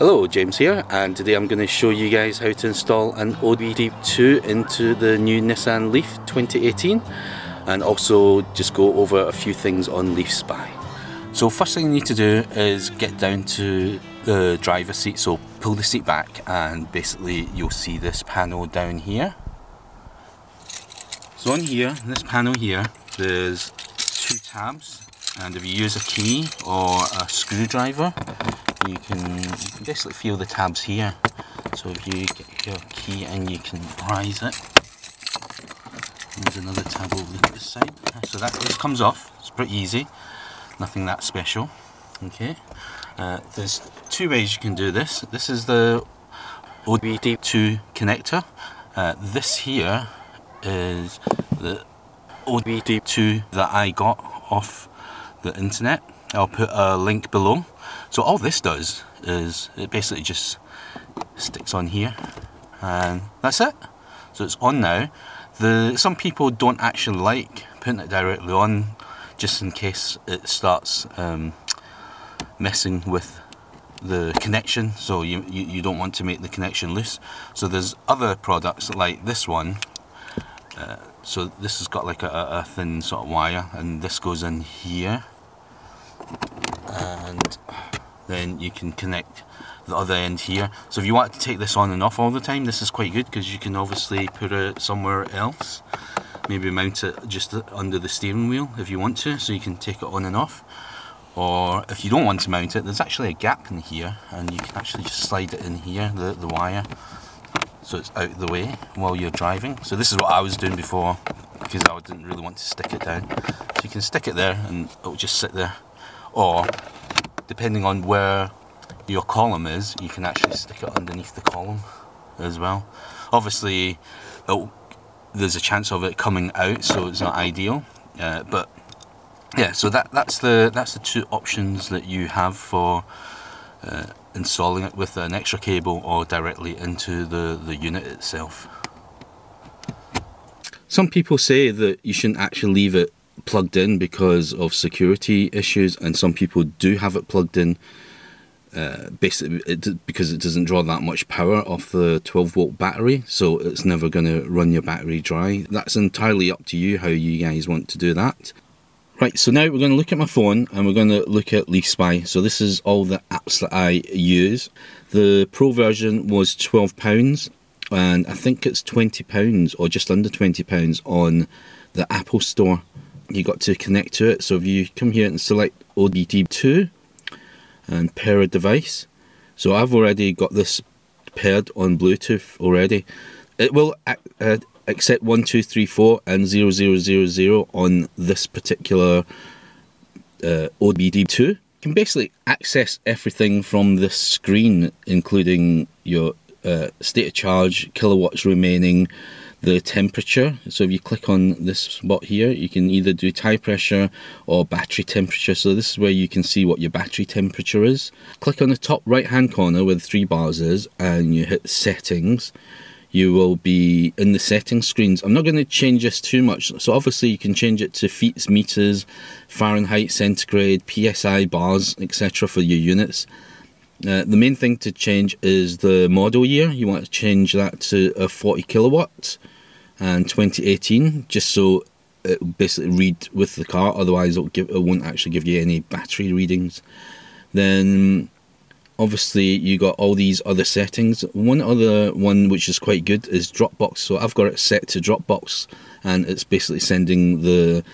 Hello, James here, and today I'm going to show you guys how to install an OBD2 into the new Nissan Leaf 2018 and also just go over a few things on Leaf Spy. So first thing you need to do is get down to the driver's seat, so pull the seat back and basically you'll see this panel down here. So on here, this panel here, there's two tabs and if you use a key or a screwdriver you can, basically feel the tabs here. So if you get your key and you can rise it there's another tab over this side. So that this comes off. It's pretty easy. Nothing that special. Okay. Uh, there's two ways you can do this. This is the OBD2 connector. Uh, this here is the OBD2 that I got off the internet. I'll put a link below. So all this does is it basically just sticks on here and that's it. So it's on now. The Some people don't actually like putting it directly on just in case it starts um, messing with the connection so you, you, you, don't want to make the connection loose so there's other products like this one uh, so this has got like a, a thin sort of wire and this goes in here and then you can connect the other end here. So if you want to take this on and off all the time this is quite good because you can obviously put it somewhere else. Maybe mount it just under the steering wheel if you want to so you can take it on and off. Or if you don't want to mount it there's actually a gap in here and you can actually just slide it in here the, the wire so it's out of the way while you're driving. So this is what I was doing before because I didn't really want to stick it down. So you can stick it there and it'll just sit there or depending on where your column is you can actually stick it underneath the column as well. Obviously there's a chance of it coming out so it's not ideal. Uh, but yeah so that that's the that's the two options that you have for uh, installing it with an extra cable or directly into the the unit itself. Some people say that you shouldn't actually leave it plugged in because of security issues, and some people do have it plugged in uh, basically it, because it doesn't draw that much power off the 12 volt battery so it's never going to run your battery dry. That's entirely up to you how you guys want to do that. Right so now we're going to look at my phone and we're going to look at leaf spy so this is all the apps that i use. The pro version was 12 pounds and i think it's 20 pounds or just under 20 pounds on the apple store you got to connect to it. So if you come here and select OBD2 and pair a device. So I've already got this paired on Bluetooth already. It will uh, accept 1234 and 0000 on this particular uh, OBD2. You can basically access everything from this screen, including your uh, state of charge, kilowatts remaining, the temperature. So if you click on this spot here, you can either do tire pressure or battery temperature. So this is where you can see what your battery temperature is. Click on the top right hand corner where the three bars is and you hit settings. You will be in the settings screens. I'm not going to change this too much. So obviously you can change it to feet, meters, Fahrenheit, centigrade, PSI bars, etc. for your units. Uh, the main thing to change is the model year. You want to change that to a 40 kilowatt and 2018, just so it will basically read with the car. Otherwise, it'll give, it won't actually give you any battery readings. Then, obviously, you got all these other settings. One other one which is quite good is Dropbox. So I've got it set to Dropbox, and it's basically sending the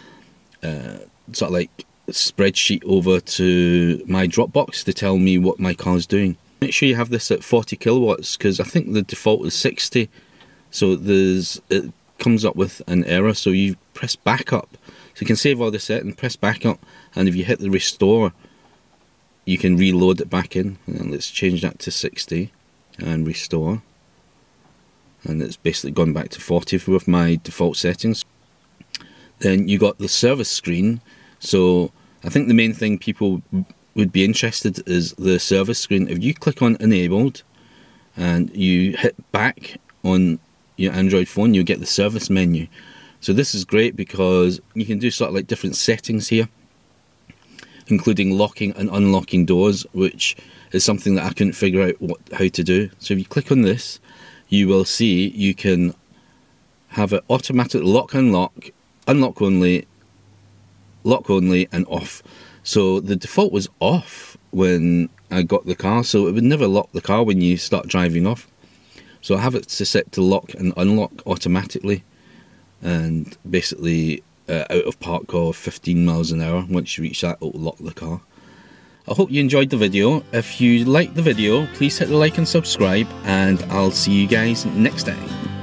uh, sort of like spreadsheet over to my Dropbox to tell me what my car is doing. Make sure you have this at 40 kilowatts because I think the default is 60. So there's it comes up with an error. So you press back up. So you can save all this set and press back up. And if you hit the restore, you can reload it back in. And let's change that to 60 and restore. And it's basically gone back to 40 with my default settings. Then you got the service screen. So I think the main thing people would be interested is the service screen. If you click on enabled and you hit back on your Android phone, you'll get the service menu. So this is great because you can do sort of like different settings here. including locking and unlocking doors, which is something that I couldn't figure out what how to do. So if you click on this, you will see you can have it automatic lock unlock, unlock only, lock only, and off. So the default was off when I got the car, so it would never lock the car when you start driving off. So I have it set to lock and unlock automatically, and basically uh, out of park or 15 miles an hour. Once you reach that, it'll lock the car. I hope you enjoyed the video. If you liked the video, please hit the like and subscribe, and I'll see you guys next time.